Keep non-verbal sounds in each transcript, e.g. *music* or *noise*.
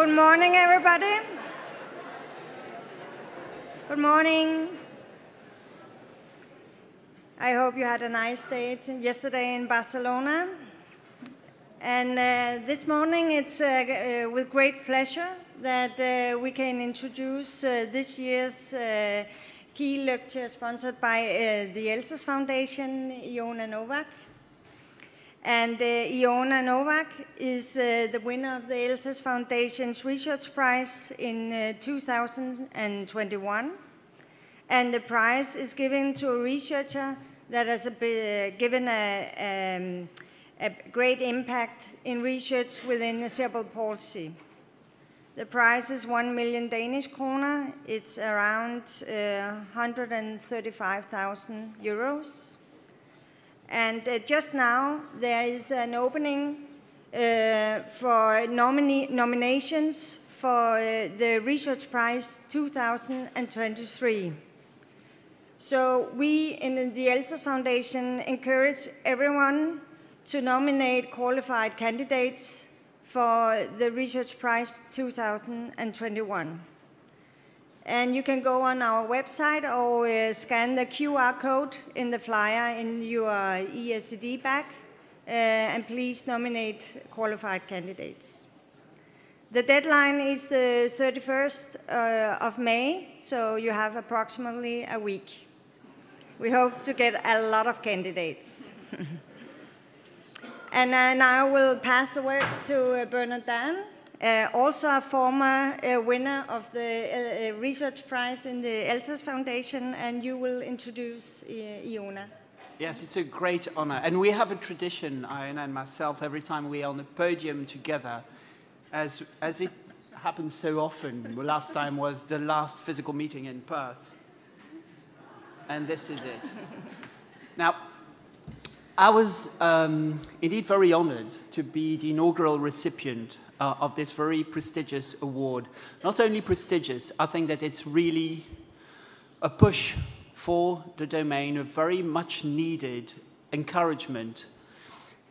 Good morning, everybody. Good morning. I hope you had a nice day yesterday in Barcelona. And uh, this morning, it's uh, uh, with great pleasure that uh, we can introduce uh, this year's uh, key lecture sponsored by the Elsass Foundation, Iona Novak. And uh, Iona Novak is uh, the winner of the Elsass Foundation's Research Prize in uh, 2021. And the prize is given to a researcher that has a, given a, um, a, great impact in research within the cerebral palsy. The prize is 1 million Danish kroner. It's around uh, 135,000 euros. And uh, just now, there is an opening uh, for nominations for uh, the Research Prize 2023. So we in the Elsass Foundation encourage everyone to nominate qualified candidates for the Research Prize 2021. And you can go on our website or uh, scan the QR code in the flyer in your EACD bag, uh, and please nominate qualified candidates. The deadline is the 31st uh, of May, so you have approximately a week. We hope to get a lot of candidates. *laughs* and uh, now I will pass the word to uh, Bernard Dan, uh, also a former uh, winner of the uh, uh research prize in the Elsass Foundation, and you will introduce uh, Iona. Yes, it's a great honor. And we have a tradition, Iona and myself, every time we are on the podium together, as, as it happens so often. The last time was the last physical meeting in Perth. And this is it. now, I was um, indeed very honored to be the inaugural recipient uh, of this very prestigious award. Not only prestigious, I think that it's really a push for the domain of very much needed encouragement.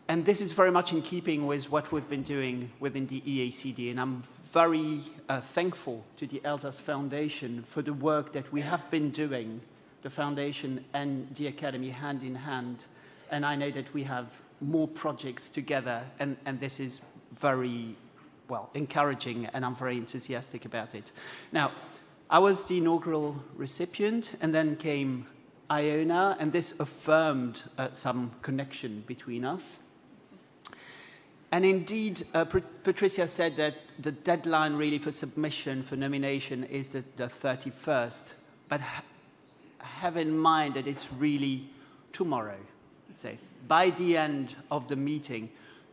And this is very much in keeping with what we've been doing within the EACD. And I'm very uh, thankful to the Elsass Foundation for the work that we have been doing, the foundation and the academy hand in hand. And I know that we have more projects together, and, and this is very well, encouraging, and I'm very enthusiastic about it. Now, I was the inaugural recipient, and then came Iona, and this affirmed uh, some connection between us. And indeed, uh, Patricia said that the deadline really for submission for nomination is the, the 31st, but ha have in mind that it's really tomorrow. Say, by the end of the meeting,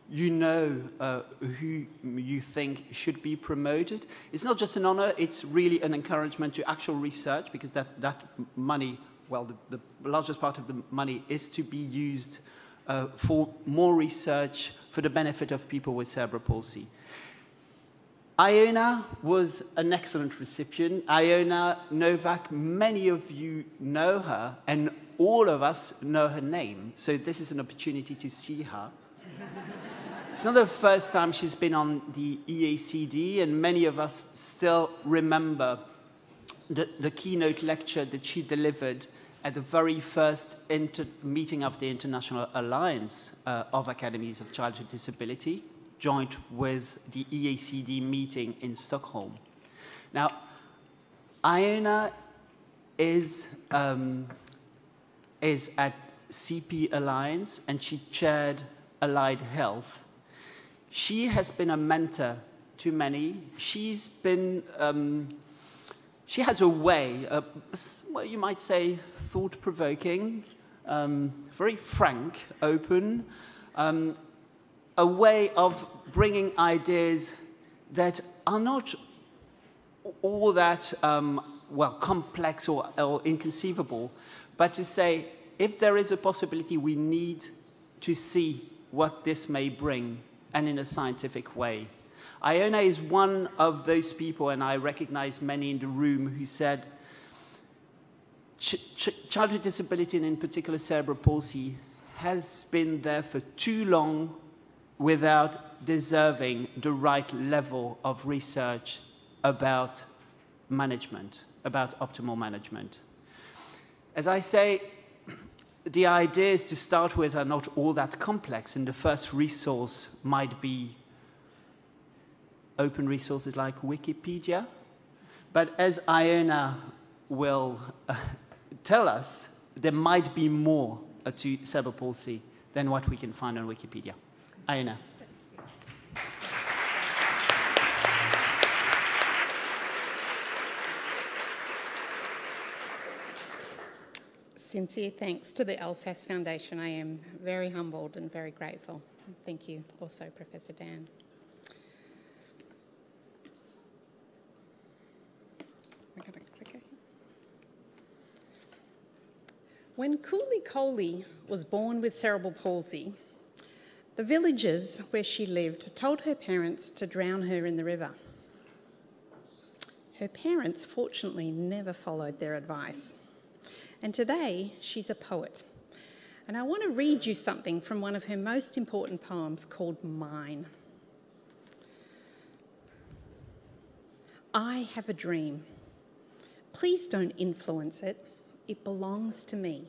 you know uh, who you think should be promoted. It's not just an honor, it's really an encouragement to actual research because that, that money, well, the, the largest part of the money is to be used uh, for more research for the benefit of people with cerebral palsy. Iona was an excellent recipient. Iona Novak, many of you know her, and all of us know her name. So this is an opportunity to see her. It's not the first time she's been on the EACD, and many of us still remember the, the keynote lecture that she delivered at the very first meeting of the International Alliance uh, of Academies of Childhood Disability, joint with the EACD meeting in Stockholm. Now, Iona is, um, is at CP Alliance, and she chaired Allied Health, she has been a mentor to many. She's been, um, she has a way, uh, well, you might say thought-provoking, um, very frank, open, um, a way of bringing ideas that are not all that, um, well, complex or, or inconceivable, but to say, if there is a possibility, we need to see what this may bring and in a scientific way. Iona is one of those people, and I recognize many in the room, who said ch ch childhood disability, and in particular cerebral palsy, has been there for too long without deserving the right level of research about management, about optimal management. As I say, the ideas to start with are not all that complex, and the first resource might be open resources like Wikipedia. But as Iona will uh, tell us, there might be more to cerebral palsy than what we can find on Wikipedia. Iona. Sincere thanks to the Elsass Foundation. I am very humbled and very grateful. Thank you also, Professor Dan. When Cooley Coley was born with cerebral palsy, the villagers where she lived told her parents to drown her in the river. Her parents, fortunately, never followed their advice. And today, she's a poet. And I want to read you something from one of her most important poems called Mine. I have a dream. Please don't influence it. It belongs to me.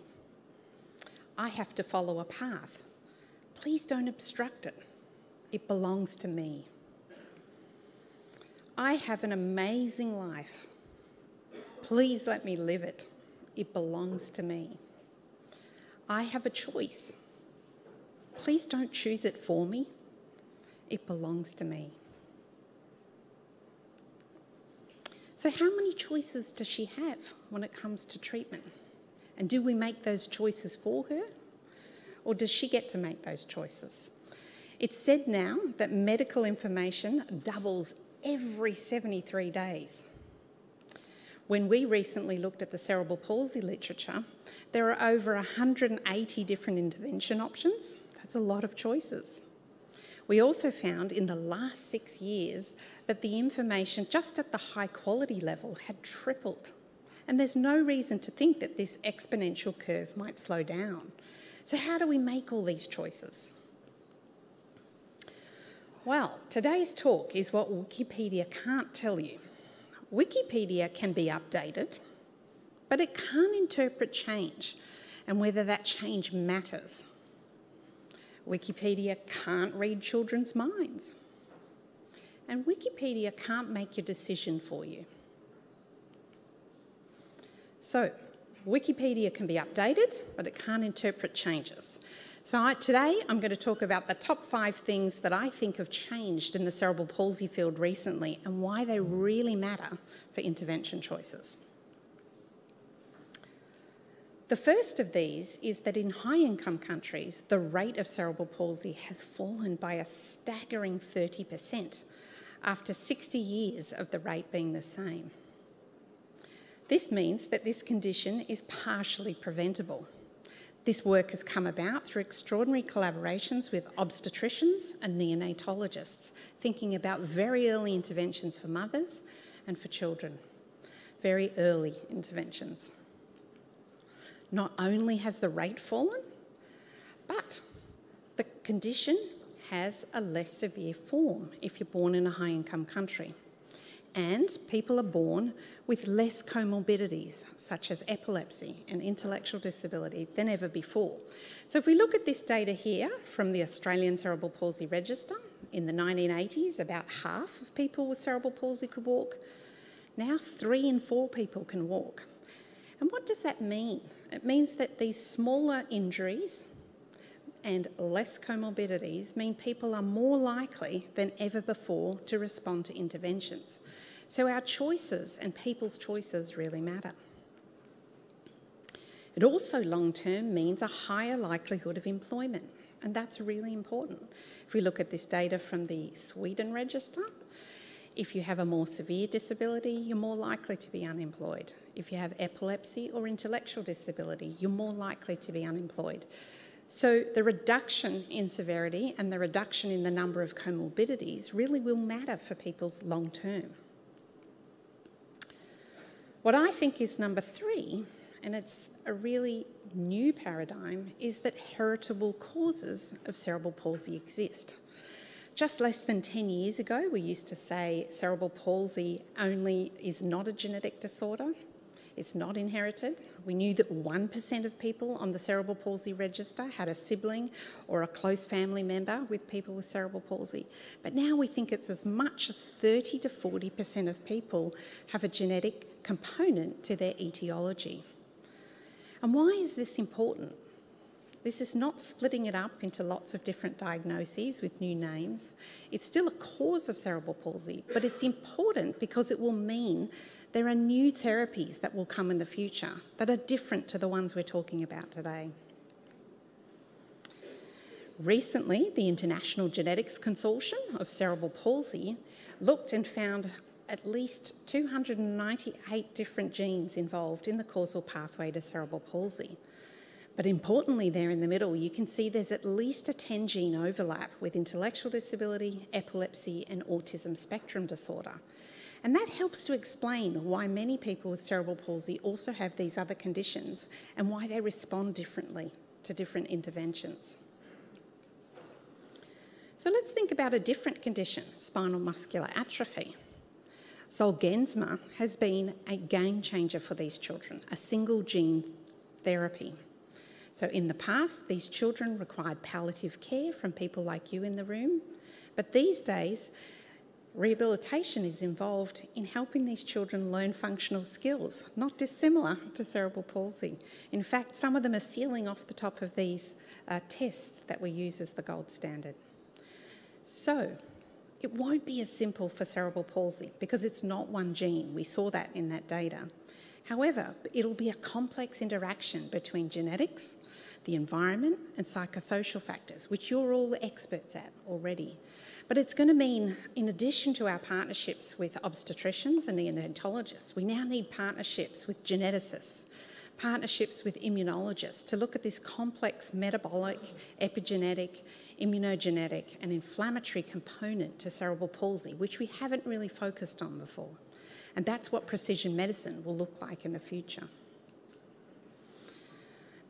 I have to follow a path. Please don't obstruct it. It belongs to me. I have an amazing life. Please let me live it. It belongs to me. I have a choice. Please don't choose it for me. It belongs to me. So, how many choices does she have when it comes to treatment? And do we make those choices for her? Or does she get to make those choices? It's said now that medical information doubles every 73 days. When we recently looked at the cerebral palsy literature, there are over 180 different intervention options. That's a lot of choices. We also found in the last six years that the information just at the high quality level had tripled. And there's no reason to think that this exponential curve might slow down. So, how do we make all these choices? Well, today's talk is what Wikipedia can't tell you. Wikipedia can be updated, but it can't interpret change and whether that change matters. Wikipedia can't read children's minds. And Wikipedia can't make your decision for you. So, Wikipedia can be updated, but it can't interpret changes. So I, today I'm going to talk about the top five things that I think have changed in the cerebral palsy field recently and why they really matter for intervention choices. The first of these is that in high income countries, the rate of cerebral palsy has fallen by a staggering 30% after 60 years of the rate being the same. This means that this condition is partially preventable this work has come about through extraordinary collaborations with obstetricians and neonatologists, thinking about very early interventions for mothers and for children. Very early interventions. Not only has the rate fallen, but the condition has a less severe form if you're born in a high income country and people are born with less comorbidities, such as epilepsy and intellectual disability, than ever before. So, if we look at this data here from the Australian Cerebral Palsy Register, in the 1980s, about half of people with cerebral palsy could walk. Now, three in four people can walk. And what does that mean? It means that these smaller injuries and less comorbidities mean people are more likely than ever before to respond to interventions. So our choices and people's choices really matter. It also long term means a higher likelihood of employment, and that's really important. If we look at this data from the Sweden register, if you have a more severe disability, you're more likely to be unemployed. If you have epilepsy or intellectual disability, you're more likely to be unemployed. So the reduction in severity and the reduction in the number of comorbidities really will matter for people's long term. What I think is number three, and it's a really new paradigm, is that heritable causes of cerebral palsy exist. just less than 10 years ago, we used to say cerebral palsy only is not a genetic disorder. It's not inherited. We knew that 1% of people on the cerebral palsy register had a sibling or a close family member with people with cerebral palsy. But now we think it's as much as 30 to 40% of people have a genetic component to their etiology. And why is this important? This is not splitting it up into lots of different diagnoses with new names. It's still a cause of cerebral palsy, but it's important because it will mean there are new therapies that will come in the future that are different to the ones we're talking about today. Recently, the International Genetics Consortium of Cerebral Palsy looked and found at least 298 different genes involved in the causal pathway to cerebral palsy. But importantly, there in the middle, you can see there's at least a 10 gene overlap with intellectual disability, epilepsy, and autism spectrum disorder. And that helps to explain why many people with cerebral palsy also have these other conditions and why they respond differently to different interventions. So let's think about a different condition, spinal muscular atrophy. Zolgensma has been a game changer for these children, a single gene therapy. So, in the past, these children required palliative care from people like you in the room, but these days, rehabilitation is involved in helping these children learn functional skills, not dissimilar to cerebral palsy. In fact, some of them are ceiling off the top of these uh, tests that we use as the gold standard. So, it won't be as simple for cerebral palsy because it's not one gene. We saw that in that data. However, it'll be a complex interaction between genetics, the environment, and psychosocial factors, which you're all experts at already. But it's going to mean, in addition to our partnerships with obstetricians and neonatologists, we now need partnerships with geneticists, partnerships with immunologists to look at this complex metabolic, epigenetic, immunogenetic, and inflammatory component to cerebral palsy, which we haven't really focused on before. And that's what precision medicine will look like in the future.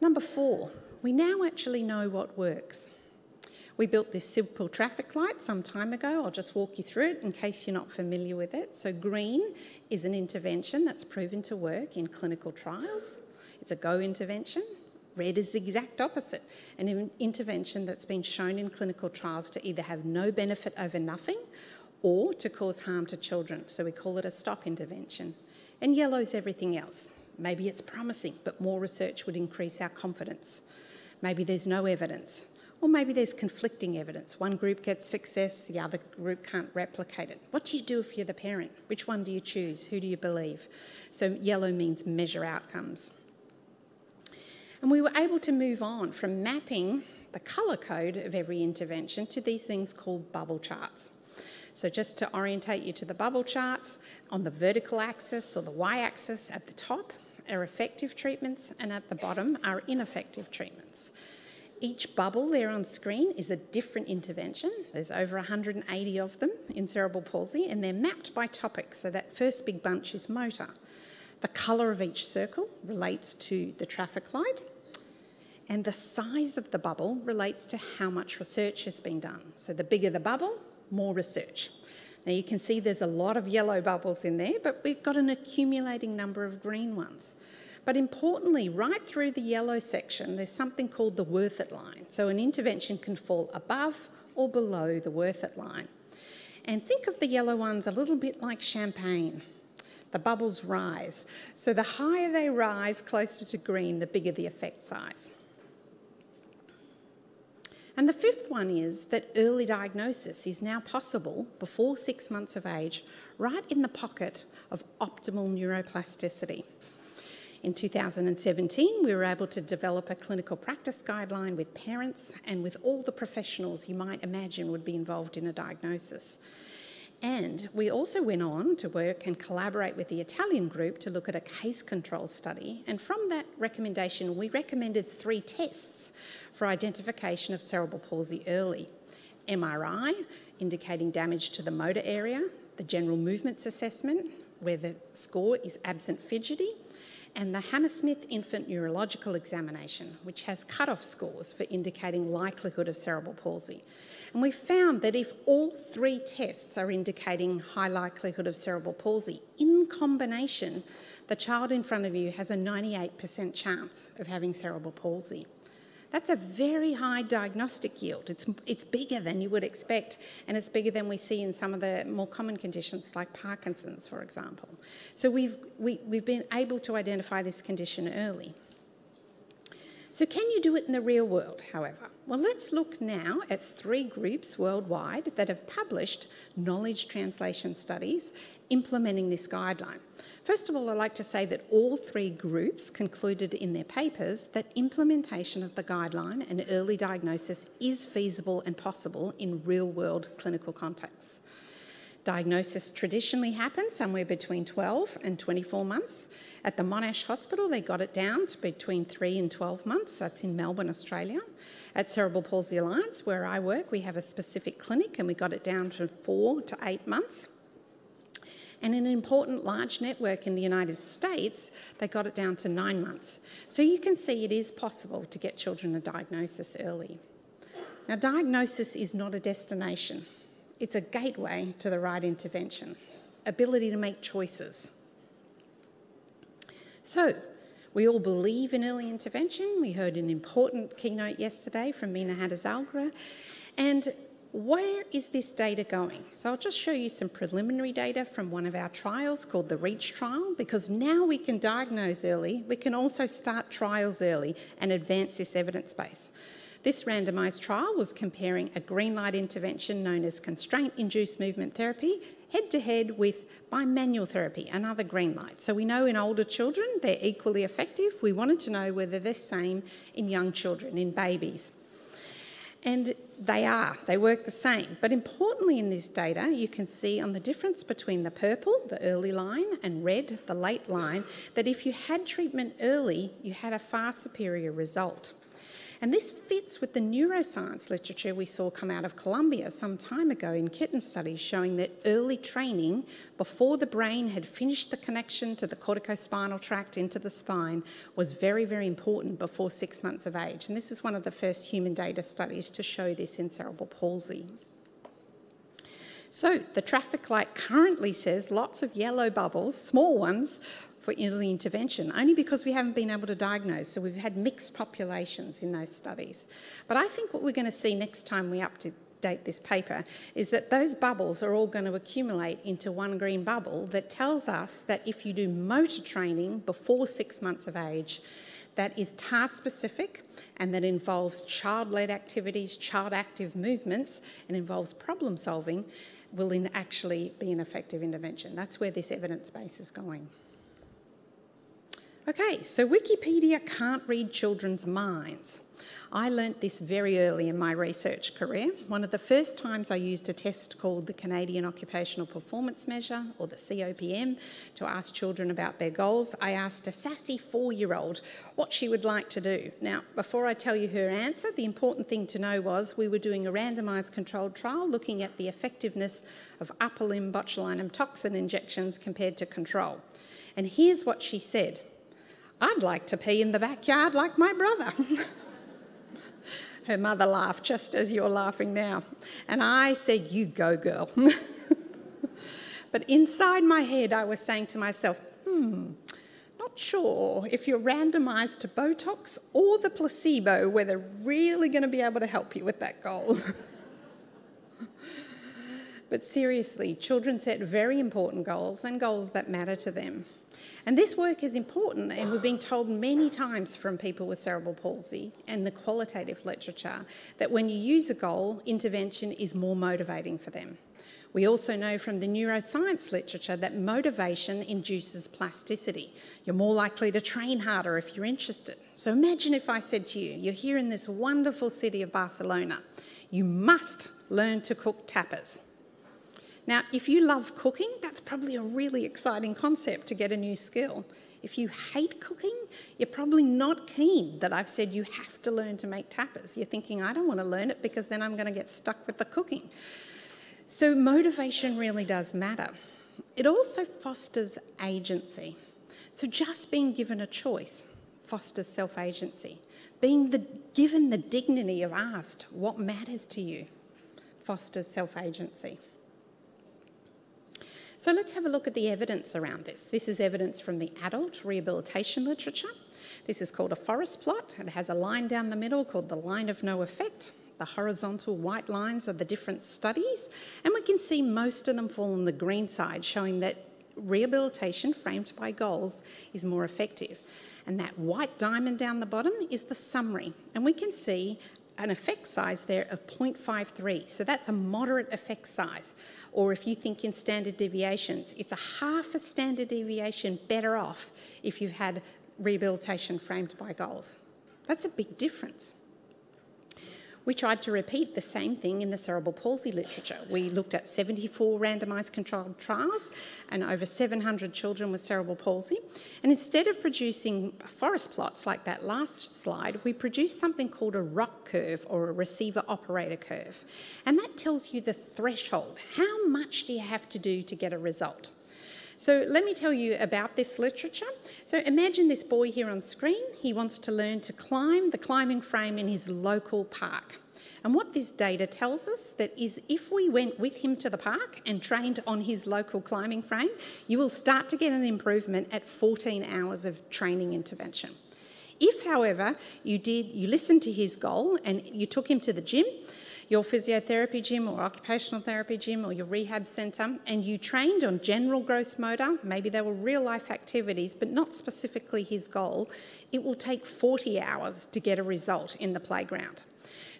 Number four, we now actually know what works. We built this simple traffic light some time ago. I'll just walk you through it in case you're not familiar with it. So, green is an intervention that's proven to work in clinical trials, it's a go intervention. Red is the exact opposite an intervention that's been shown in clinical trials to either have no benefit over nothing or to cause harm to children. So we call it a stop intervention. And yellow's everything else. Maybe it's promising, but more research would increase our confidence. Maybe there's no evidence, or maybe there's conflicting evidence. One group gets success, the other group can't replicate it. What do you do if you're the parent? Which one do you choose? Who do you believe? So, yellow means measure outcomes. And we were able to move on from mapping the colour code of every intervention to these things called bubble charts. So just to orientate you to the bubble charts, on the vertical axis or the y-axis at the top are effective treatments and at the bottom are ineffective treatments. Each bubble there on screen is a different intervention. There's over 180 of them in cerebral palsy and they're mapped by topic. So that first big bunch is motor. The colour of each circle relates to the traffic light and the size of the bubble relates to how much research has been done. So the bigger the bubble, more research. Now you can see there's a lot of yellow bubbles in there, but we've got an accumulating number of green ones. But importantly, right through the yellow section, there's something called the worth it line. So an intervention can fall above or below the worth it line. And think of the yellow ones a little bit like champagne. The bubbles rise. So the higher they rise closer to green, the bigger the effect size. And the fifth one is that early diagnosis is now possible before six months of age, right in the pocket of optimal neuroplasticity. In 2017, we were able to develop a clinical practice guideline with parents and with all the professionals you might imagine would be involved in a diagnosis. And we also went on to work and collaborate with the Italian group to look at a case control study. And from that recommendation, we recommended three tests for identification of cerebral palsy early MRI, indicating damage to the motor area, the general movements assessment, where the score is absent fidgety, and the Hammersmith Infant Neurological Examination, which has cut-off scores for indicating likelihood of cerebral palsy. And we found that if all three tests are indicating high likelihood of cerebral palsy, in combination, the child in front of you has a 98% chance of having cerebral palsy. That's a very high diagnostic yield. It's, it's bigger than you would expect, and it's bigger than we see in some of the more common conditions like Parkinson's, for example. So we've, we, we've been able to identify this condition early. So, can you do it in the real world, however? Well, let's look now at three groups worldwide that have published knowledge translation studies implementing this guideline. First of all, I'd like to say that all three groups concluded in their papers that implementation of the guideline and early diagnosis is feasible and possible in real world clinical contexts. Diagnosis traditionally happens somewhere between 12 and 24 months. At the Monash Hospital, they got it down to between 3 and 12 months. That's in Melbourne, Australia. At Cerebral Palsy Alliance, where I work, we have a specific clinic and we got it down to 4 to 8 months. And in an important large network in the United States, they got it down to nine months. So you can see it is possible to get children a diagnosis early. Now, diagnosis is not a destination, it's a gateway to the right intervention, ability to make choices. So, we all believe in early intervention. We heard an important keynote yesterday from Mijna Hadders-Algra. And where is this data going? So I'll just show you some preliminary data from one of our trials called the REACH trial, because now we can diagnose early, we can also start trials early and advance this evidence base. This randomised trial was comparing a green light intervention known as constraint-induced movement therapy head-to-head -head with bimanual therapy, another green light. So we know in older children they're equally effective. We wanted to know whether they're the same in young children, in babies. And they are, they work the same. But importantly in this data, you can see on the difference between the purple, the early line, and red, the late line, that if you had treatment early, you had a far superior result. And this fits with the neuroscience literature we saw come out of Columbia some time ago in kitten studies showing that early training before the brain had finished the connection to the corticospinal tract into the spine was very, very important before six months of age. And this is one of the first human data studies to show this in cerebral palsy. So the traffic light currently says lots of yellow bubbles, small ones, for early intervention, only because we haven't been able to diagnose. So we've had mixed populations in those studies. But I think what we're going to see next time we update this paper is that those bubbles are all going to accumulate into one green bubble that tells us that if you do motor training before six months of age, that is task specific and that involves child led activities, child active movements, and involves problem solving, will actually be an effective intervention. That's where this evidence base is going. Okay, so Wikipedia can't read children's minds. I learnt this very early in my research career. One of the first times I used a test called the Canadian Occupational Performance Measure, or the COPM, to ask children about their goals, I asked a sassy four year old what she would like to do. Now, before I tell you her answer, the important thing to know was we were doing a randomised controlled trial looking at the effectiveness of upper limb botulinum toxin injections compared to control. And here's what she said. I'd like to pee in the backyard like my brother. *laughs* Her mother laughed just as you're laughing now. And I said, You go, girl. *laughs* but inside my head, I was saying to myself, Hmm, not sure if you're randomised to Botox or the placebo, where they're really going to be able to help you with that goal. *laughs* but seriously, children set very important goals and goals that matter to them. And this work is important, and we've been told many times from people with cerebral palsy and the qualitative literature that when you use a goal, intervention is more motivating for them. We also know from the neuroscience literature that motivation induces plasticity. You're more likely to train harder if you're interested. So imagine if I said to you, you're here in this wonderful city of Barcelona, you must learn to cook tapas. Now, if you love cooking, that's probably a really exciting concept to get a new skill. If you hate cooking, you're probably not keen that I've said you have to learn to make tapas. You're thinking, I don't want to learn it because then I'm going to get stuck with the cooking. So, motivation really does matter. It also fosters agency. So just being given a choice fosters self agency. Being the, given the dignity of asked what matters to you fosters self agency. So let's have a look at the evidence around this. This is evidence from the adult rehabilitation literature. This is called a forest plot. It has a line down the middle called the line of no effect. The horizontal white lines are the different studies, and we can see most of them fall on the green side, showing that rehabilitation framed by goals is more effective. And that white diamond down the bottom is the summary, and we can see an effect size there of 0.53. So that's a moderate effect size. Or if you think in standard deviations, it's a half a standard deviation better off if you've had rehabilitation framed by goals. That's a big difference. We tried to repeat the same thing in the cerebral palsy literature. We looked at 74 randomised controlled trials and over 700 children with cerebral palsy. And instead of producing forest plots like that last slide, we produced something called a ROC curve or a receiver operator curve. And that tells you the threshold. How much do you have to do to get a result? So let me tell you about this literature. So imagine this boy here on screen. He wants to learn to climb the climbing frame in his local park. And what this data tells us that is if we went with him to the park and trained on his local climbing frame, you will start to get an improvement at 14 hours of training intervention. If, however, you did you listened to his goal and you took him to the gym, your physiotherapy gym or occupational therapy gym or your rehab centre and you trained on general gross motor, maybe they were real life activities but not specifically his goal, it will take 40 hours to get a result in the playground.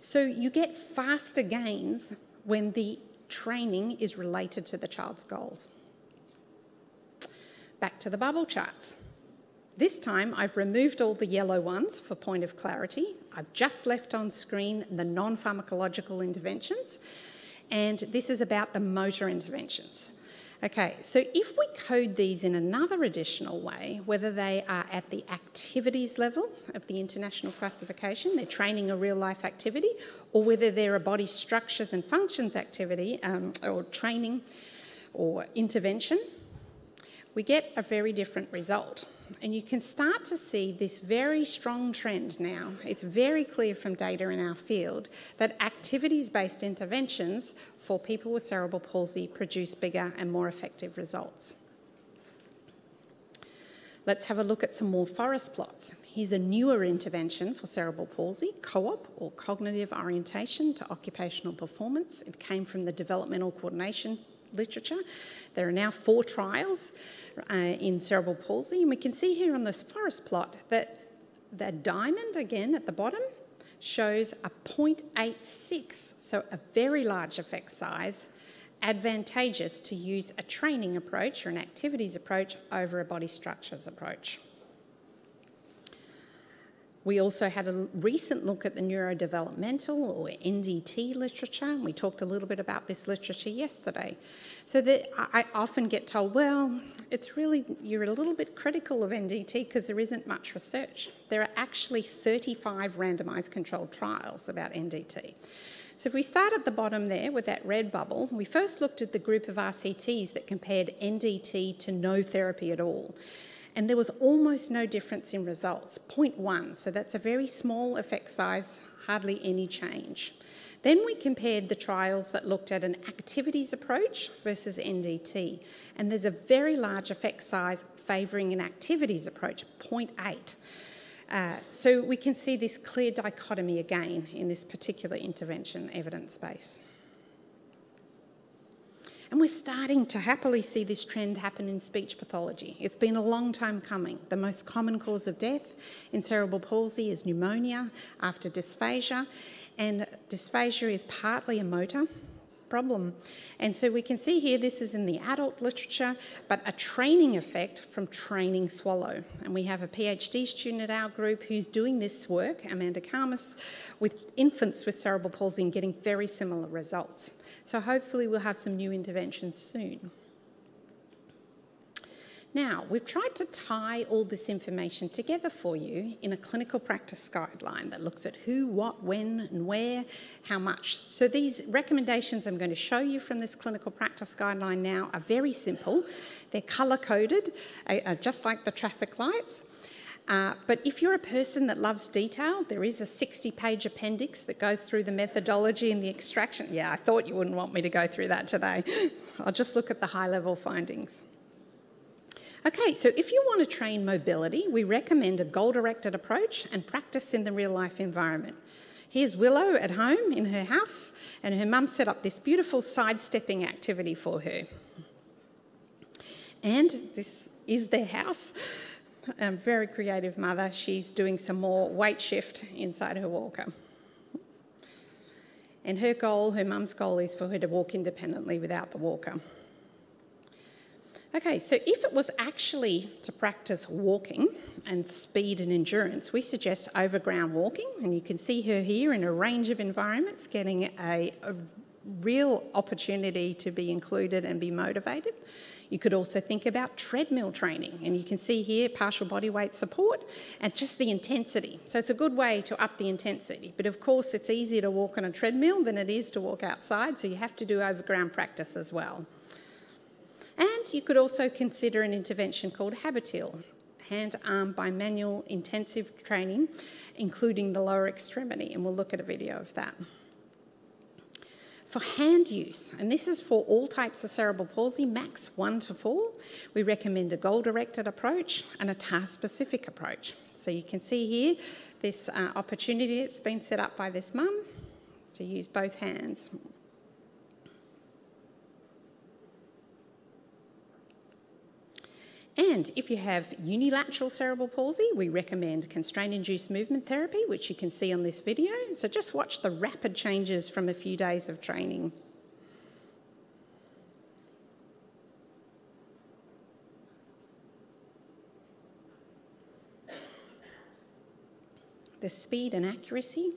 So you get faster gains when the training is related to the child's goals. Back to the bubble charts. This time I've removed all the yellow ones for point of clarity. I've just left on screen the non-pharmacological interventions and this is about the motor interventions. Okay, so if we code these in another additional way, whether they are at the activities level of the international classification, they're training a real life activity, or whether they're a body structures and functions activity um, or training or intervention, we get a very different result. And you can start to see this very strong trend now. It's very clear from data in our field that activities based interventions for people with cerebral palsy produce bigger and more effective results. Let's have a look at some more forest plots. Here's a newer intervention for cerebral palsy, COOP, or Cognitive Orientation to Occupational Performance. It came from the Developmental Coordination literature. There are now four trials uh, in cerebral palsy, and we can see here on this forest plot that the diamond, again at the bottom, shows a 0.86, so a very large effect size, advantageous to use a training approach or an activities approach over a body structures approach. We also had a recent look at the neurodevelopmental or NDT literature. And we talked a little bit about this literature yesterday. So that I often get told, well, it's really, you're a little bit critical of NDT because there isn't much research. There are actually 35 randomised controlled trials about NDT. So if we start at the bottom there with that red bubble, we first looked at the group of RCTs that compared NDT to no therapy at all and there was almost no difference in results, 0.1, so that's a very small effect size, hardly any change. Then we compared the trials that looked at an activities approach versus NDT, and there's a very large effect size favouring an activities approach, 0.8. Uh, so we can see this clear dichotomy again in this particular intervention evidence base. And we're starting to happily see this trend happen in speech pathology. It's been a long time coming. The most common cause of death in cerebral palsy is pneumonia after dysphagia, and dysphagia is partly a motor problem. And so we can see here this is in the adult literature, but a training effect from training swallow. And we have a PhD student at our group who's doing this work, Amanda Karmas, with infants with cerebral palsy and getting very similar results. So hopefully we'll have some new interventions soon. Now, we've tried to tie all this information together for you in a clinical practice guideline that looks at who, what, when, and where, how much. So, these recommendations I'm going to show you from this clinical practice guideline now are very simple. They're colour coded, uh, just like the traffic lights. Uh, but if you're a person that loves detail, there is a 60 page appendix that goes through the methodology and the extraction. Yeah, I thought you wouldn't want me to go through that today. *laughs* I'll just look at the high level findings. Okay, so if you want to train mobility, we recommend a goal directed approach and practice in the real life environment. Here's Willow at home in her house, and her mum set up this beautiful sidestepping activity for her. And this is their house. A very creative mother. She's doing some more weight shift inside her walker. And her goal, her mum's goal, is for her to walk independently without the walker. Okay, so if it was actually to practice walking and speed and endurance, we suggest overground walking, and you can see her here in a range of environments getting a, a real opportunity to be included and be motivated. You could also think about treadmill training, and you can see here partial body weight support and just the intensity. So it's a good way to up the intensity. But of course, it's easier to walk on a treadmill than it is to walk outside, so you have to do overground practice as well. And you could also consider an intervention called HABIT-ILE, hand arm bimanual intensive training, including the lower extremity, and we'll look at a video of that. For hand use, and this is for all types of cerebral palsy, MACS one to four, we recommend a goal directed approach and a task specific approach. So you can see here this uh, opportunity that's been set up by this mum to use both hands. And if you have unilateral cerebral palsy, we recommend constraint-induced movement therapy, which you can see on this video. So just watch the rapid changes from a few days of training. The speed and accuracy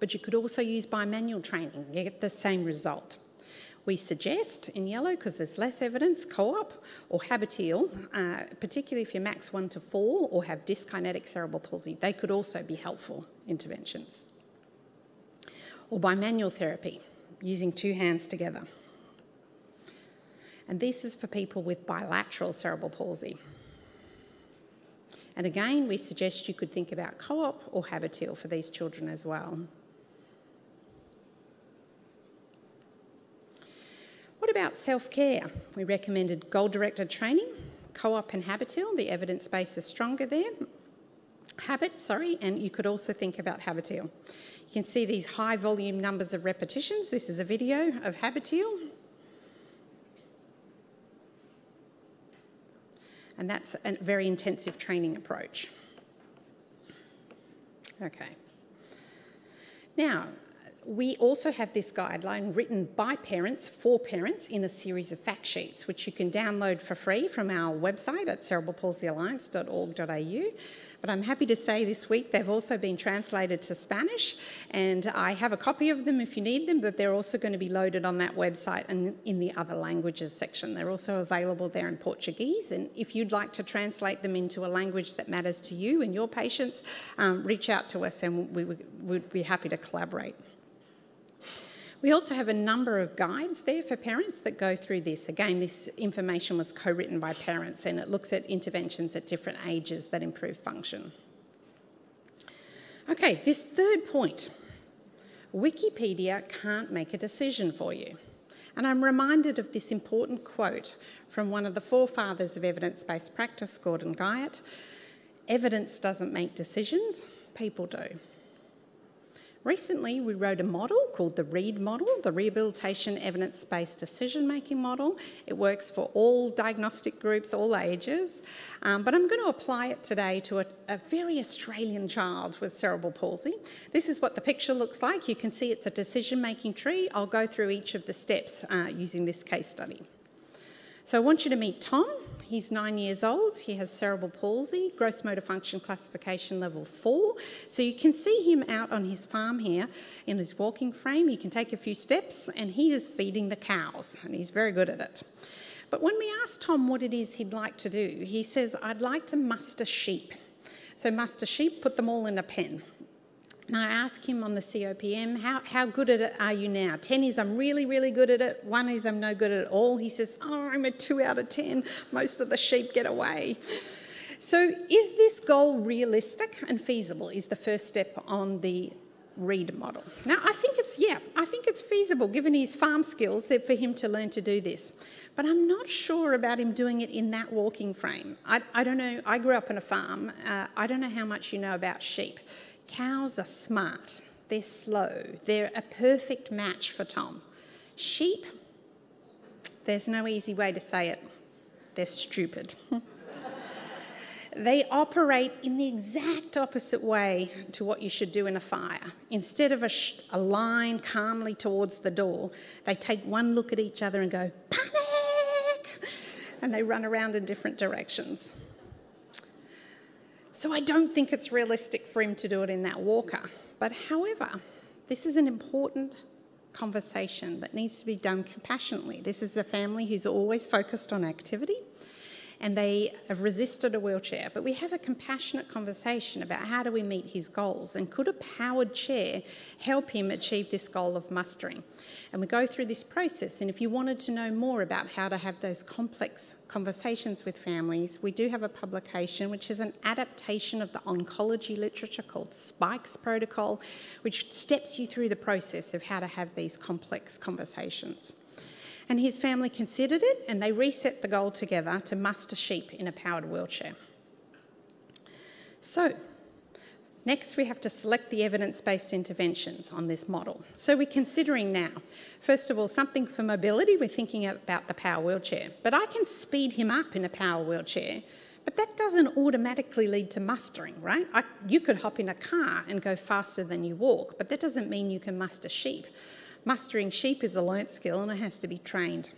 but you could also use bimanual training, you get the same result. We suggest in yellow, because there's less evidence, co-op or HABIT-ILE, uh, particularly if you're MACS one to four or have dyskinetic cerebral palsy. They could also be helpful interventions. Or bimanual therapy, using two hands together. And this is for people with bilateral cerebral palsy. And again, we suggest you could think about co-op or HABIT-ILE for these children as well. About self-care? We recommended goal-directed training, co-op and HABIT-ILE. The evidence base is stronger there. Habit, sorry, and you could also think about HABIT-ILE. You can see these high volume numbers of repetitions. This is a video of HABIT-ILE. And that's a very intensive training approach. Okay. Now, we also have this guideline written by parents for parents in a series of fact sheets, which you can download for free from our website at cerebralpalsyalliance.org.au. But I'm happy to say this week they've also been translated to Spanish, and I have a copy of them if you need them, but they're also going to be loaded on that website and in the other languages section. They're also available there in Portuguese, and if you'd like to translate them into a language that matters to you and your patients, um, reach out to us and we would be happy to collaborate. We also have a number of guides there for parents that go through this. Again, this information was co-written by parents and it looks at interventions at different ages that improve function. Okay, this third point. Wikipedia can't make a decision for you. And I'm reminded of this important quote from one of the forefathers of evidence-based practice, Gordon Guyatt. Evidence doesn't make decisions, people do. Recently, we wrote a model called the READ model, the Rehabilitation Evidence Based Decision Making Model. It works for all diagnostic groups, all ages, um, but I'm going to apply it today to a, a, very Australian child with cerebral palsy. This is what the picture looks like. You can see it's a decision making tree. I'll go through each of the steps uh, using this case study. So I want you to meet Tom. He's nine years old. He has cerebral palsy, gross motor function classification level four. So you can see him out on his farm here in his walking frame. He can take a few steps and he is feeding the cows, and he's very good at it. But when we asked Tom what it is he'd like to do, he says, I'd like to muster sheep. So, muster sheep, put them all in a pen. And I ask him on the COPM, how, how good at it are you now? 10 is I'm really, really good at it. One is I'm no good at all. He says, Oh, I'm a 2 out of 10. Most of the sheep get away. So, is this goal realistic and feasible? Is the first step on the READ model. Now, I think it's, yeah, I think it's feasible given his farm skills that for him to learn to do this. But I'm not sure about him doing it in that walking frame. I, I don't know, I grew up on a farm. Uh, I don't know how much you know about sheep. Cows are smart, they're slow, they're a perfect match for Tom. Sheep, there's no easy way to say it, they're stupid. *laughs* they operate in the exact opposite way to what you should do in a fire. Instead of a, sh- a, line calmly towards the door, they take one look at each other and go, panic! And they run around in different directions. So I don't think it's realistic for him to do it in that walker. But however, this is an important conversation that needs to be done compassionately. This is a family who's always focused on activity and they have resisted a wheelchair. But we have a compassionate conversation about how do we meet his goals and could a powered chair help him achieve this goal of mustering? And we go through this process. And if you wanted to know more about how to have those complex conversations with families, we do have a publication which is an adaptation of the oncology literature called Spikes Protocol, which steps you through the process of how to have these complex conversations and his family considered it and they reset the goal together to muster sheep in a powered wheelchair. So, next we have to select the evidence based interventions on this model. So, we're considering now, first of all, something for mobility. We're thinking about the power wheelchair, but I can speed him up in a power wheelchair. But that doesn't automatically lead to mustering, right? I, you could hop in a car and go faster than you walk, but that doesn't mean you can muster sheep. Mustering sheep is a learnt skill and it has to be trained.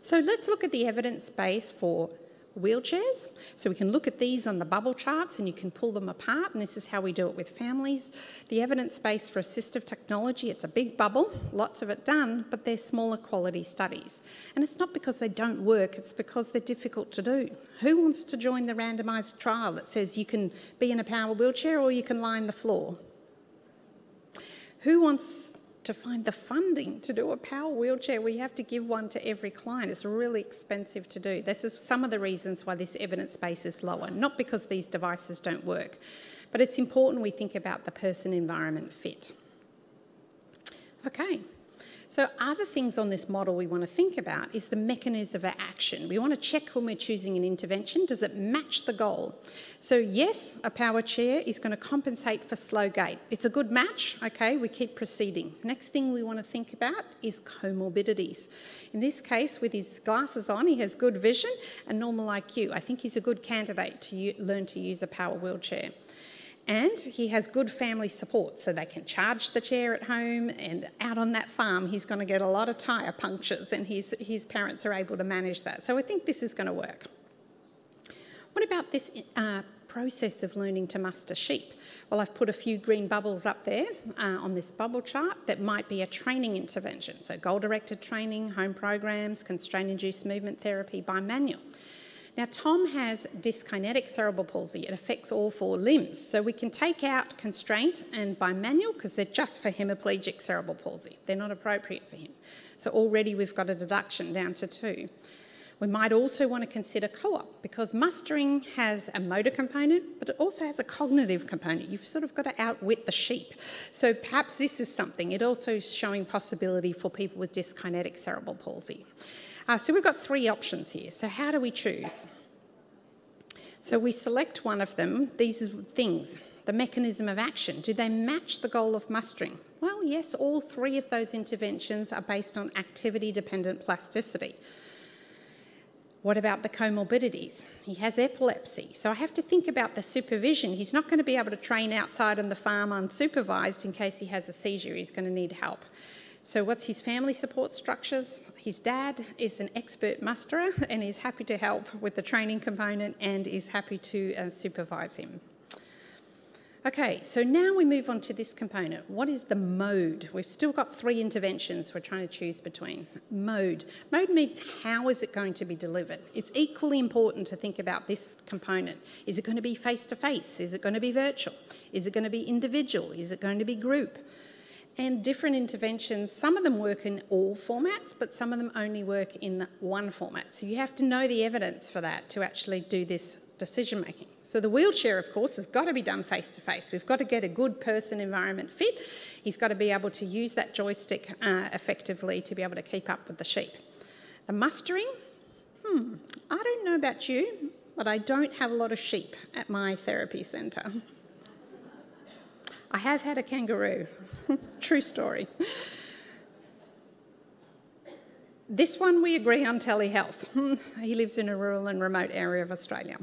So let's look at the evidence base for wheelchairs. So we can look at these on the bubble charts and you can pull them apart, and this is how we do it with families. The evidence base for assistive technology, it's a big bubble, lots of it done, but they're smaller quality studies. And it's not because they don't work, it's because they're difficult to do. Who wants to join the randomised trial that says you can be in a power wheelchair or you can lie on the floor? Who wants to find the funding to do a power wheelchair, we have to give one to every client. It's really expensive to do. This is some of the reasons why this evidence base is lower, not because these devices don't work, but it's important we think about the person environment fit. Okay, so other things on this model we want to think about is the mechanism of action. We want to check when we're choosing an intervention, does it match the goal? So yes, a power chair is going to compensate for slow gait. It's a good match, okay, we keep proceeding. Next thing we want to think about is comorbidities. In this case, with his glasses on, he has good vision and normal IQ. I think he's a good candidate to learn to use a power wheelchair. And he has good family support, so they can charge the chair at home. And out on that farm, he's going to get a lot of tyre punctures, and his, his parents are able to manage that. So I think this is going to work. What about this uh, process of learning to muster sheep? Well, I've put a few green bubbles up there uh, on this bubble chart that might be a training intervention. So, goal directed training, home programs, constraint induced movement therapy bimanual. Now, Tom has dyskinetic cerebral palsy. It affects all four limbs. So we can take out constraint and bimanual because they're just for hemiplegic cerebral palsy. They're not appropriate for him. So already we've got a deduction down to two. We might also want to consider co-op because mustering has a motor component, but it also has a cognitive component. You've sort of got to outwit the sheep. So perhaps this is something. It also is showing possibility for people with dyskinetic cerebral palsy. Uh, so we've got three options here. So how do we choose? So we select one of them. These are things. The mechanism of action. Do they match the goal of mustering? Well, yes, all three of those interventions are based on activity dependent plasticity. What about the comorbidities? He has epilepsy, so I have to think about the supervision. He's not going to be able to train outside on the farm unsupervised in case he has a seizure, he's going to need help. So, what's his family support structures? His dad is an expert musterer and is happy to help with the training component and is happy to uh, supervise him. Okay, so now we move on to this component. What is the mode? We've still got three interventions we're trying to choose between. Mode. Mode means how is it going to be delivered? It's equally important to think about this component. Is it going to be face to face? Is it going to be virtual? Is it going to be individual? Is it going to be group? And different interventions, some of them work in all formats, but some of them only work in one format. So you have to know the evidence for that to actually do this decision making. So the wheelchair, of course, has got to be done face to face. We've got to get a good person environment fit. He's got to be able to use that joystick uh, effectively to be able to keep up with the sheep. The mustering, hmm, I don't know about you, but I don't have a lot of sheep at my therapy centre. I have had a kangaroo. *laughs* True story. This one we agree on telehealth. *laughs* he lives in a rural and remote area of Australia.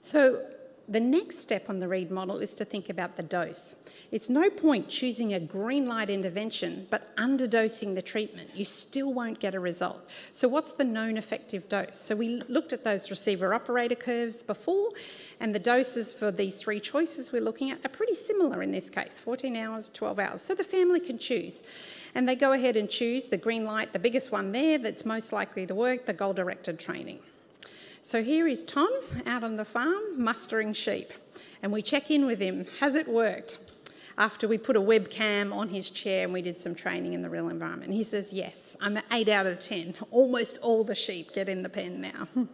So the next step on the READ model is to think about the dose. It's no point choosing a green light intervention but underdosing the treatment. You still won't get a result. So, what's the known effective dose? So, we looked at those receiver operator curves before, and the doses for these three choices we're looking at are pretty similar in this case 14 hours, 12 hours. So, the family can choose. And they go ahead and choose the green light, the biggest one there that's most likely to work, the goal directed training. So here is Tom out on the farm mustering sheep, and we check in with him. Has it worked? After we put a webcam on his chair and we did some training in the real environment. He says, Yes, I'm at 8 out of 10. Almost all the sheep get in the pen now. *laughs*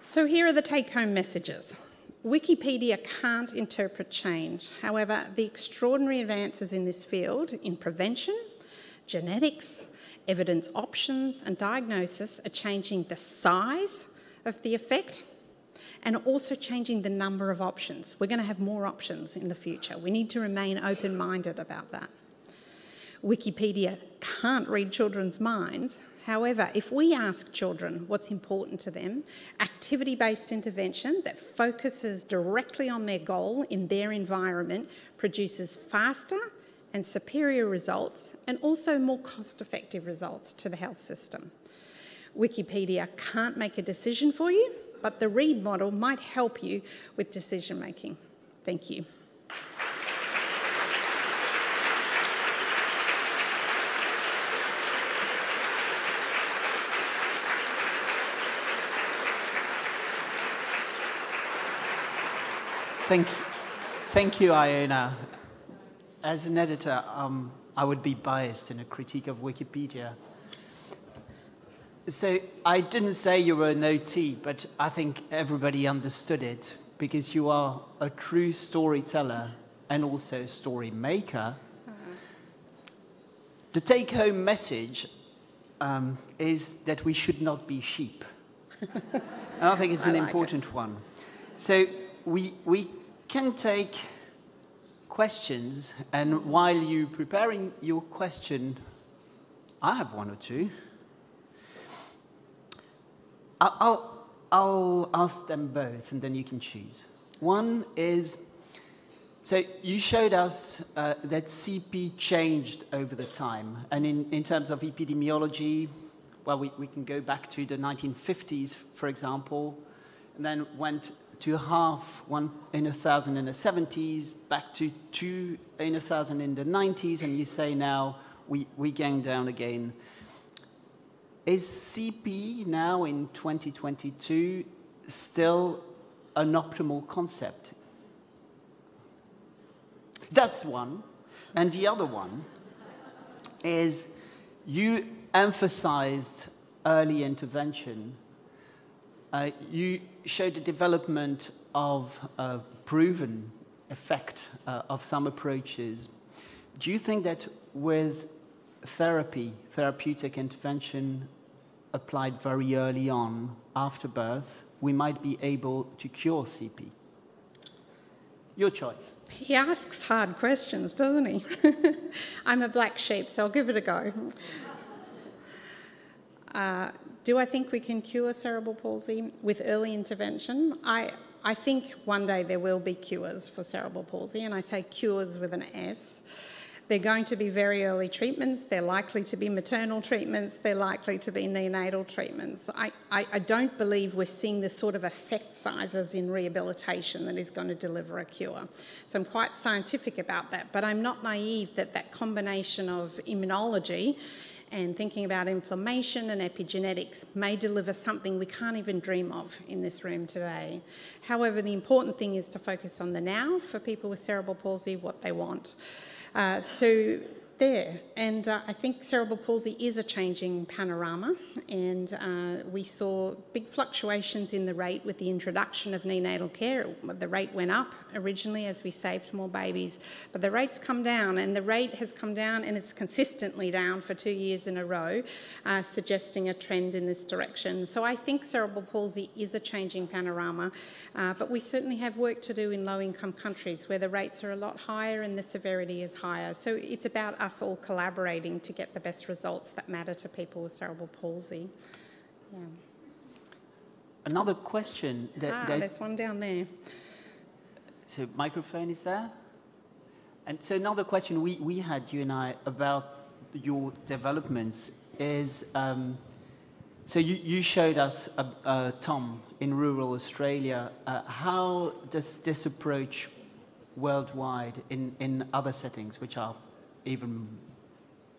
So here are the take home messages. Wikipedia can't interpret change. However, the extraordinary advances in this field in prevention, genetics, evidence options, and diagnosis are changing the size of the effect and also changing the number of options. We're going to have more options in the future. We need to remain open minded about that. Wikipedia can't read children's minds, However, if we ask children what's important to them, activity based intervention that focuses directly on their goal in their environment produces faster and superior results and also more cost effective results to the health system. Wikipedia can't make a decision for you, but the READ model might help you with decision making. Thank you. Thank you, thank you, Iona. As an editor, um, I would be biased in a critique of Wikipedia. So I didn't say you were an OT, but I think everybody understood it because you are a true storyteller and also a story maker. The take home message um, is that we should not be sheep. *laughs* and I think it's an like important it. one. So we, we can take questions, and while you're preparing your question, I have one or two. I'll, I'll ask them both, and then you can choose. One is so you showed us uh, that CP changed over the time, and in, in terms of epidemiology, well, we, we can go back to the 1950s, for example, and then went to half one in a thousand in the 70s, back to two in a thousand in the 90s, and you say now we, we gang down again. Is CP now in 2022 still an optimal concept? That's one. And the other one is you emphasized early intervention uh, you showed the development of a proven effect uh, of some approaches. Do you think that with therapy, therapeutic intervention applied very early on after birth, we might be able to cure CP? Your choice. He asks hard questions, doesn't he? *laughs* I'm a black sheep, so I'll give it a go. Uh, do I think we can cure cerebral palsy with early intervention? I, I think one day there will be cures for cerebral palsy, and I say cures with an S. They're going to be very early treatments, they're likely to be maternal treatments, they're likely to be neonatal treatments. I, I, I, don't believe we're seeing the sort of effect sizes in rehabilitation that is going to deliver a cure. So I'm quite scientific about that, but I'm not naive that that combination of immunology and thinking about inflammation and epigenetics may deliver something we can't even dream of in this room today. However, the important thing is to focus on the now for people with cerebral palsy, what they want. Uh, so there. And uh, I think cerebral palsy is a changing panorama, and uh, we saw big fluctuations in the rate with the introduction of neonatal care. The rate went up originally as we saved more babies, but the rate's come down, and the rate has come down, and it's consistently down for two years in a row, uh, suggesting a trend in this direction. So I think cerebral palsy is a changing panorama, uh, but we certainly have work to do in low-income countries where the rates are a lot higher and the severity is higher. So it's about us all collaborating to get the best results that matter to people with cerebral palsy. Yeah. Another question that, ah, that there's one down there. So microphone is there? And so another question we, we had, you and I, about your developments is, um, so you, you showed us uh, uh, Tom in rural Australia. Uh, how does this approach worldwide in, in other settings, which are even,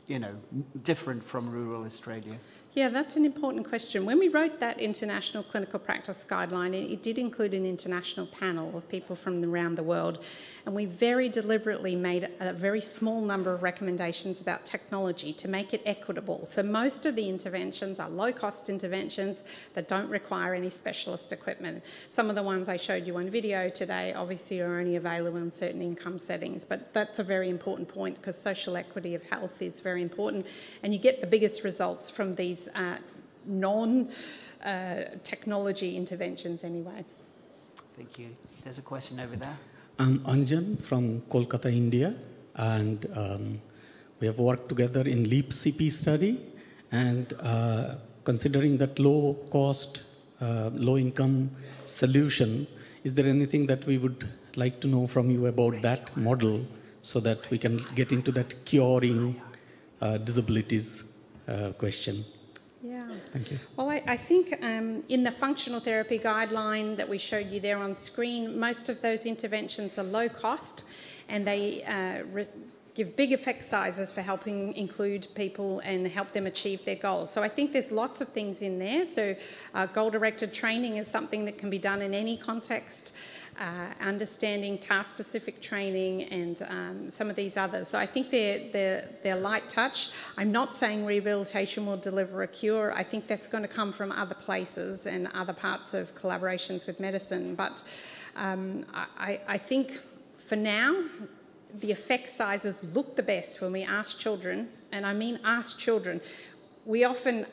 you know, different from rural Australia? Yeah, that's an important question. When we wrote that international clinical practice guideline, it, did include an international panel of people from around the world, and we very deliberately made a very small number of recommendations about technology to make it equitable. So most of the interventions are low-cost interventions that don't require any specialist equipment. Some of the ones I showed you on video today obviously are only available in certain income settings, but that's a very important point because social equity of health is very important, and you get the biggest results from these uh, non-technology uh, interventions anyway. Thank you. There's a question over there. I'm Anjan from Kolkata, India, and um, we have worked together in LEAP CP study, and uh, considering that low cost, uh, low income solution, is there anything that we would like to know from you about that model so that we can get into that curing uh, disabilities uh, question? Thank you. Well, I, I think um, in the functional therapy guideline that we showed you there on screen, most of those interventions are low cost and they uh, give big effect sizes for helping include people and help them achieve their goals. So I think there's lots of things in there. So uh, goal-directed training is something that can be done in any context uh, understanding task-specific training and um, some of these others. So I think they're, they're, they're light touch. I'm not saying rehabilitation will deliver a cure. I think that's going to come from other places and other parts of collaborations with medicine. But um, I, I think for now, the effect sizes look the best when we ask children, and I mean ask children. We often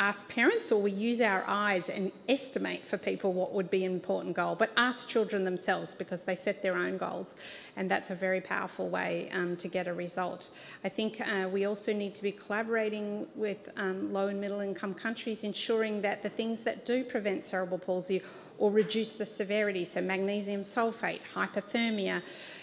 ask parents or we use our eyes and estimate for people what would be an important goal, but ask children themselves because they set their own goals. And that's a very powerful way um, to get a result. I think uh, we also need to be collaborating with um, low and middle income countries, ensuring that the things that do prevent cerebral palsy or reduce the severity, so magnesium sulfate, hypothermia,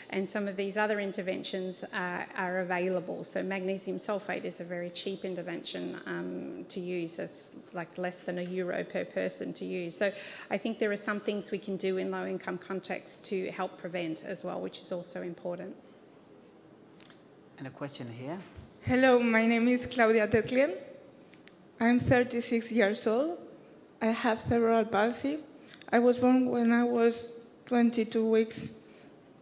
and some of these other interventions uh, are available. So magnesium sulfate is a very cheap intervention um, to use, as like less than a euro per person to use. So I think there are some things we can do in low income contexts to help prevent as well, which is also important. And a question here. Hello, my name is Claudia Tetlian. I'm 36 years old. I have cerebral palsy. I was born when I was 22 weeks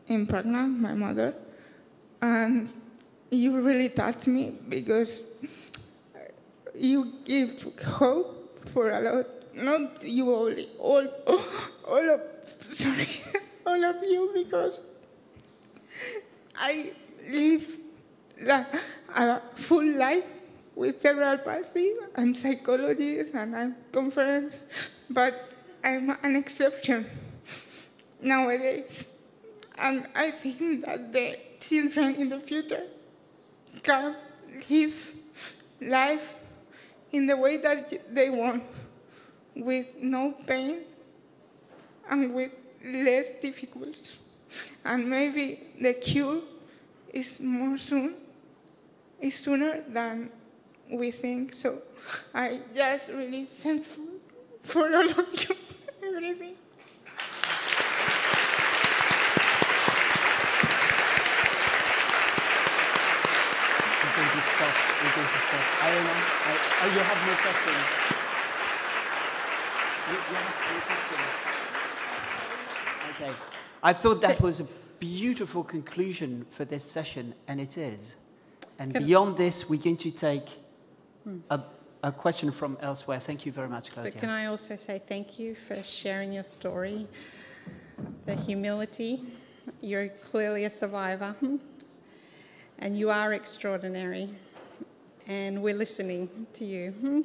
impregnated my mother. And you really touched me because you give hope for a lot, not you only, all, *laughs* all of, sorry, *laughs* all of you because I live a full life with cerebral palsy. I'm psychologist and I'm conference, but I'm an exception nowadays. And I think that the children in the future can live life in the way that they want. with no pain and with less difficulties. And maybe the cure is more soon, is sooner than we think. So I just really thankful for all of you, *laughs* everything. We're going to stop. We're going to I, oh, you have no question. You, you have no question. Okay. I thought that was a beautiful conclusion for this session, and it is. And Can- beyond this, we're going to take hmm. a, a question from elsewhere. Thank you very much, Claudia. But can I also say thank you for sharing your story, the humility. You're clearly a survivor, hmm. and you are extraordinary, and we're listening to you. Hmm?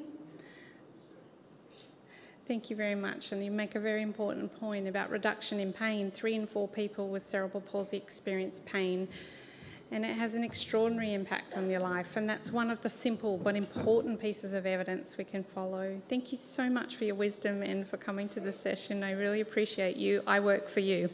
Thank you very much. And you make a very important point about reduction in pain. Three in four people with cerebral palsy experience pain, and it has an extraordinary impact on your life. And that's one of the simple but important pieces of evidence we can follow. Thank you so much for your wisdom and for coming to this session. I really appreciate you. I work for you.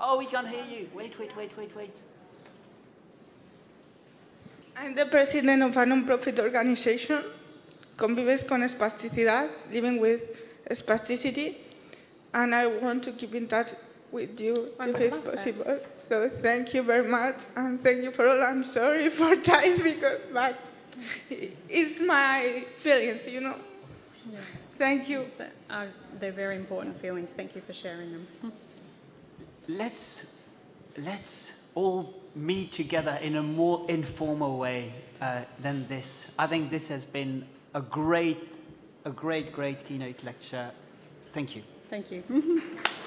Oh, we can't hear you. Wait, wait, wait, wait, wait. I'm the president of a non-profit organization, Convives con Espasticidad, living with spasticity, and I want to keep in touch with you I if it's love that. possible. So thank you very much, and thank you for all. I'm sorry *laughs* for ties because, but it's my feelings, you know. Thank you. Uh, they're very important feelings. Thank you for sharing them. let's let's all meet together in a more informal way uh, than this. I think this has been a great, a great, great keynote lecture. Thank you. Thank you. *laughs*